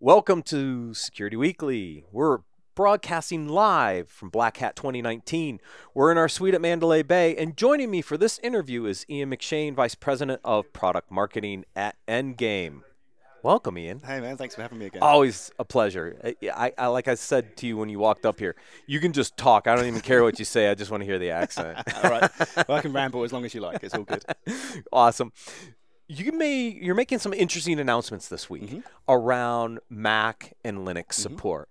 Welcome to Security Weekly. We're broadcasting live from Black Hat 2019. We're in our suite at Mandalay Bay, and joining me for this interview is Ian McShane, Vice President of Product Marketing at Endgame. Welcome, Ian. Hey, man. Thanks for having me again. Always a pleasure. I, I, I, like I said to you when you walked up here, you can just talk. I don't even care what you say. I just want to hear the accent. all right. Well, I can ramble as long as you like. It's all good. awesome you may you're making some interesting announcements this week mm-hmm. around Mac and Linux mm-hmm. support.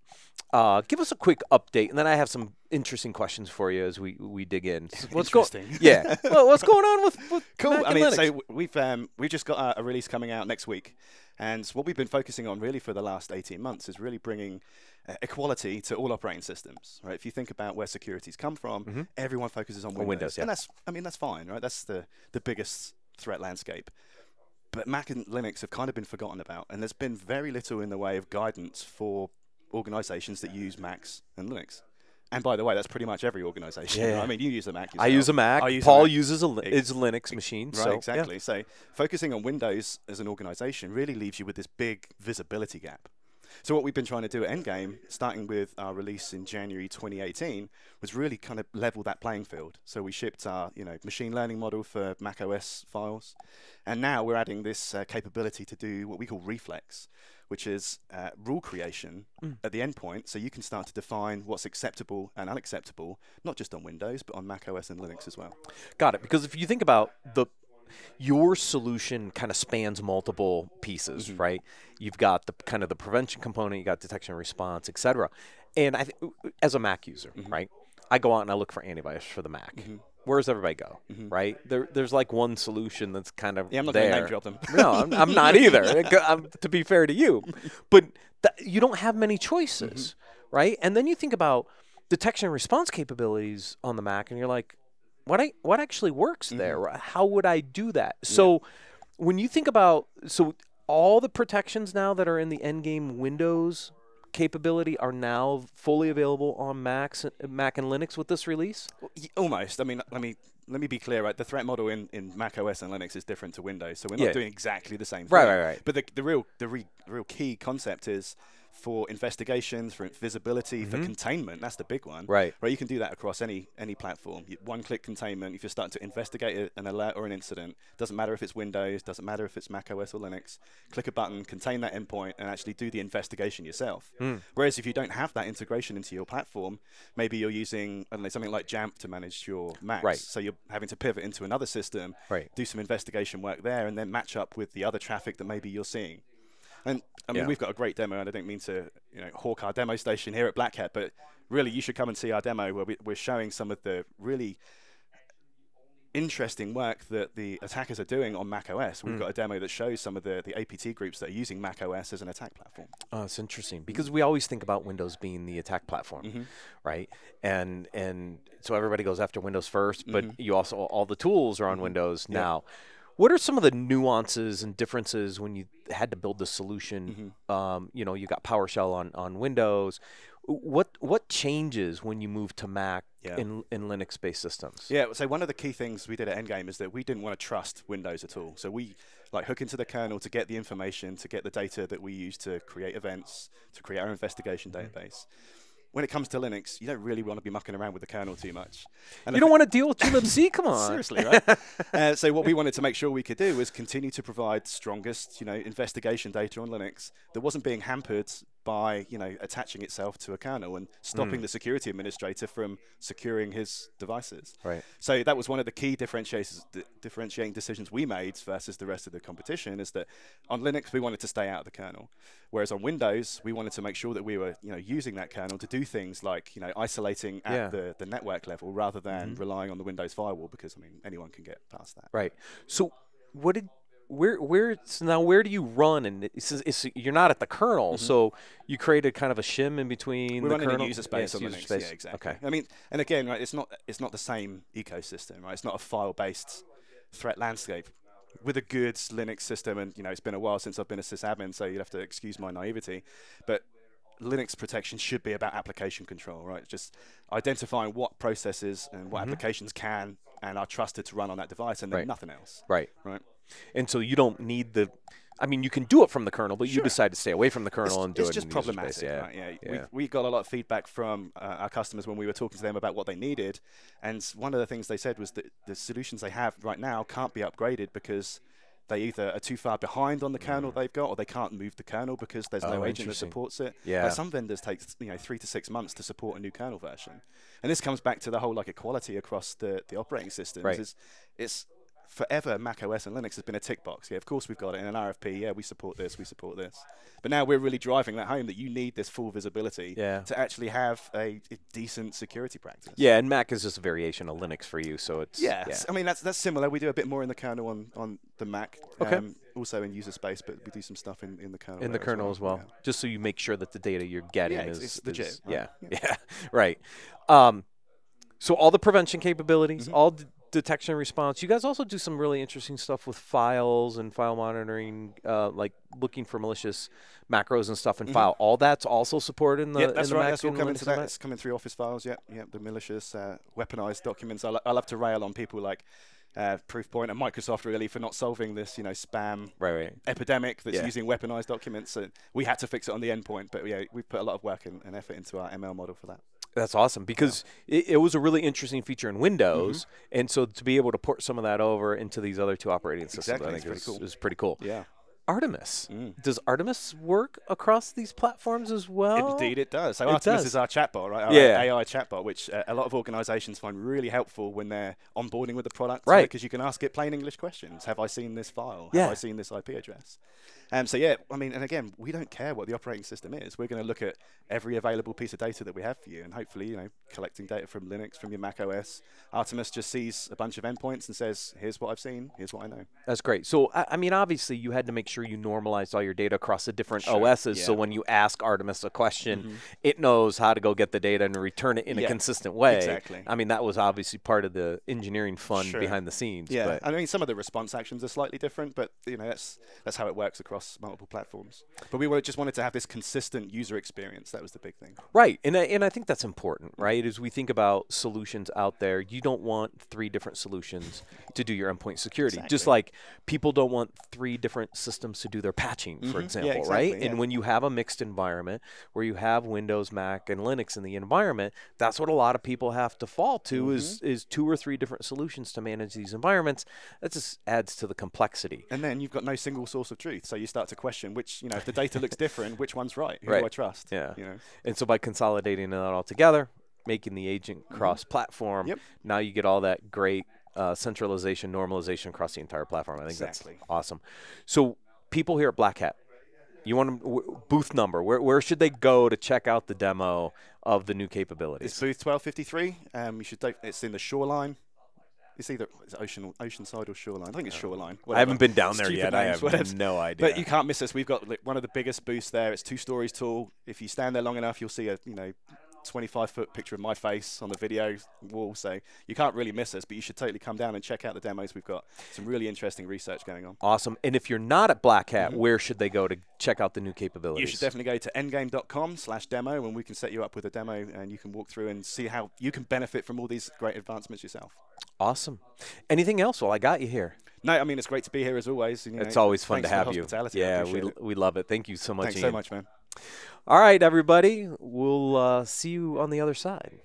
Uh, give us a quick update, and then I have some interesting questions for you as we, we dig in. what's going? Yeah. well, what's going on with, with cool? Mac I mean, Linux? so we've um, we've just got a, a, release coming out next week, and what we've been focusing on really for the last 18 months is really bringing uh, equality to all operating systems. Right? If you think about where security's come from, mm-hmm. everyone focuses on Windows, on Windows yeah. and that's I mean that's fine, right? That's the the biggest threat landscape but Mac and Linux have kind of been forgotten about, and there's been very little in the way of guidance for organizations that use Macs and Linux. And by the way, that's pretty much every organization. Yeah. I mean, you use a Mac. Yourself. I use a Mac. Use Paul a Mac. uses a, li- is a Linux machine. Right, so, exactly. Yeah. So focusing on Windows as an organization really leaves you with this big visibility gap. So what we've been trying to do at Endgame, starting with our release in January 2018, was really kind of level that playing field. So we shipped our you know machine learning model for Mac OS files, and now we're adding this uh, capability to do what we call reflex, which is uh, rule creation mm. at the endpoint, so you can start to define what's acceptable and unacceptable, not just on Windows but on Mac OS and Linux as well. Got it. Because if you think about the your solution kind of spans multiple pieces, mm-hmm. right? You've got the kind of the prevention component, you got detection and response, et cetera. And I, th- as a Mac user, mm-hmm. right, I go out and I look for antivirus for the Mac. Mm-hmm. Where does everybody go, mm-hmm. right? There, there's like one solution that's kind of yeah. I'm not going to them. no, I'm, I'm not either. I'm, to be fair to you, but th- you don't have many choices, mm-hmm. right? And then you think about detection and response capabilities on the Mac, and you're like, what I what actually works mm-hmm. there? How would I do that? Yeah. So when you think about so all the protections now that are in the Endgame Windows capability are now fully available on Macs, Mac and Linux with this release? Almost. I mean, let me let me be clear. Right, the threat model in, in Mac OS and Linux is different to Windows, so we're not yeah. doing exactly the same thing. Right, right, right. But the, the real the, re, the real key concept is for investigations, for visibility, mm-hmm. for containment. That's the big one. Right. Right. You can do that across any any platform. One-click containment. If you're starting to investigate an alert or an incident, doesn't matter if it's Windows, doesn't matter if it's Mac OS or Linux. Click a button, contain that endpoint, and actually do the investigation yourself. Mm. Whereas if you don't have that integration into your platform, maybe you're using I don't know something like Jamf to manage your Macs. Right. So you're having to pivot into another system, right. do some investigation work there, and then match up with the other traffic that maybe you're seeing. And I mean, yeah. we've got a great demo, and I don't mean to you know hawk our demo station here at Black Hat, but really, you should come and see our demo where we, we're showing some of the really interesting work that the attackers are doing on Mac OS. We've mm. got a demo that shows some of the, the APT groups that are using Mac OS as an attack platform. Oh, it's interesting because we always think about Windows being the attack platform, mm-hmm. right? And and so everybody goes after Windows 1st but mm-hmm. you also all the tools are on mm-hmm. Windows yeah. now. What are some of the nuances and differences when you had to build the solution? Mm-hmm. Um, you know, you got PowerShell on, on Windows. What what changes when you move to Mac yeah. in in Linux based systems? Yeah, so one of the key things we did at Endgame is that we didn't want to trust Windows at all. So we like hook into the kernel to get the information, to get the data that we use to create events, to create our investigation mm-hmm. When it comes to Linux, you don't really want to be mucking around with the kernel too much. And you don't want to deal with glibc. Come on, seriously, right? uh, so what we wanted to make sure we could do was continue to provide strongest, you know, investigation data on Linux that wasn't being hampered by you know attaching itself to a kernel and stopping mm. the security administrator from securing his devices. Right. So that was one of the key differentiators, differentiating decisions we made versus the rest of the competition. Is that on Linux we wanted to stay out of the kernel, whereas on Windows we wanted to make sure that we were you know using that kernel to do things like you know isolating at yeah. the, the network level rather than mm-hmm. relying on the Windows firewall because I mean anyone can get past that. Right. So what did where where so now where do you run and it's, it's, you're not at the kernel mm-hmm. so you create a kind of a shim in between we're the running kernel? a user space yes, on user Linux. Space. yeah exactly okay I mean and again right it's not it's not the same ecosystem right it's not a file based threat landscape with a good Linux system and you know it's been a while since I've been a sysadmin so you'd have to excuse my naivety but Linux protection should be about application control, right? Just identifying what processes and what mm-hmm. applications can and are trusted to run on that device, and then right. nothing else. Right. Right. And so you don't need the I mean, you can do it from the kernel, but you decide to stay away from the kernel it's, and do it's it just in problematic. space. Yeah. right? Yeah, yeah. We, we got a lot of feedback from uh, our customers when we were talking to them about what they needed, and one of the things they said was that the solutions they have right now can't be upgraded because they either are too far behind on the kernel they've got, or they can't move the kernel because there's Mm. Oh, no agent that supports it. Yeah. Like some vendors take you know three to six months to support a new kernel version, and this comes back to the whole like equality across the the operating systems. Right. It's, it's forever Mac OS and Linux has been a tick box. Yeah, of course we've got it in an RFP. Yeah, we support this, we support this. But now we're really driving that home that you need this full visibility Yeah. to actually have a, a decent security practice. Yeah, and Mac is just a variation of Linux for you, so it's Yeah, yeah. I mean that's that's similar. We do a bit more in the kernel on, on the Mac, Okay. um, also in user space, but we do some stuff in, in the kernel. in the kernel as well, yeah. just so you make sure that the data you're getting Yeah, is, it's legit, is- right? yeah, yeah, right. Um, so all the prevention capabilities, Mm-hmm. all d- detection response. You guys also do some really interesting stuff with files and file monitoring, uh, like looking for malicious macros and stuff in file. All that's also supported in the yeah, in that's the right. Mac That's all coming to that. It's coming through Office files. Yeah, yeah. The malicious, uh, weaponized documents. I love to rail on people like uh, Proofpoint and Microsoft really for not solving this, you know, spam Right, right. epidemic that's Yeah. using weaponized documents. So we had to fix it on the endpoint, but yeah, we put a lot of work and, and effort into our ML model for that. That's awesome because it, it was a really interesting feature in Windows, Mm-hmm. and so to be able to port some of that over into these other two operating systems, Exactly, I think pretty is, cool. is pretty cool. Yeah. Artemis. Mm. Does Artemis work across these platforms as well? Indeed, it does. So It Artemis does. is our chatbot, right? Our Yeah. AI chatbot, which uh, a lot of organisations find really helpful when they're onboarding with the product, Right. Because you can ask it plain English questions. Have I seen this file? Yeah. Have I seen this IP address? Um, so yeah, I mean, and again, we don't care what the operating system is. We're going to look at every available piece of data that we have for you, and hopefully, you know, collecting data from Linux, from your Mac OS. Artemis just sees a bunch of endpoints and says, "Here's what I've seen. Here's what I know." That's great. So, I, I mean, obviously, you had to make sure you normalized all your data across the different Sure, OSs. So, yeah. Mm-hmm. when you ask Artemis a question, it knows how to go get the data and return it in a consistent way. exactly. I mean, that was obviously part of the engineering fun Sure. behind the scenes. Yeah, But I mean, some of the response actions are slightly different, but you know, that's that's how it works across multiple platforms. But we were, just wanted to have this consistent user experience. That was the big thing. Right, and I, and I think that's important, Mm-hmm. right? As we think about solutions out there, you don't want three different solutions to do your endpoint security. Just like people don't want three different systems to do their patching, for Mhm. Yeah, example, exactly, right? yeah. And when you have a mixed environment where you have Windows, Mac, and Linux in the environment, that's what a lot of people have to fall to is Mm-hmm. is two or three different solutions to manage these environments. That just adds to the complexity. And then you've got no single source of truth, so you start to question which, you know, if the data looks different, which one's right? Who Right. do I trust? Yeah. You know. And so by consolidating it all together, making the agent cross-platform, Mm-hmm. Yep. now you get all that great uh, centralization, normalization across the entire platform. I think Exactly. that's awesome. So people here at Black Hat, you want w- booth number? Where where should they go to check out the demo of the new capabilities? It's booth 1253. Um, you should. do- It's in the shoreline. It's either it's ocean, oceanside or shoreline. I think it's shoreline. I haven't been down there Stupid yet. I have whatever. no idea. But you can't miss us. We've got like, one of the biggest booths there. It's two stories tall. If you stand there long enough, you'll see a you know 25 foot picture of my face on the video wall. So you can't really miss us. But you should totally come down and check out the demos. We've got some really interesting research going on. awesome. And if you're not at Black Hat, mm-hmm. where should they go to check out the new capabilities? You should definitely go to endgame.com slash demo and we can set you up with a demo and you can walk through and see how you can benefit from all these great advancements yourself. Awesome. Anything else? Well, I got you here. No, I mean, it's great to be here as always. you It's always fun to thanks for the have you. Yeah, we, it. we love it. Thank you so much. Thanks Ian. so much, man. All right, everybody. We'll uh, see you on the other side.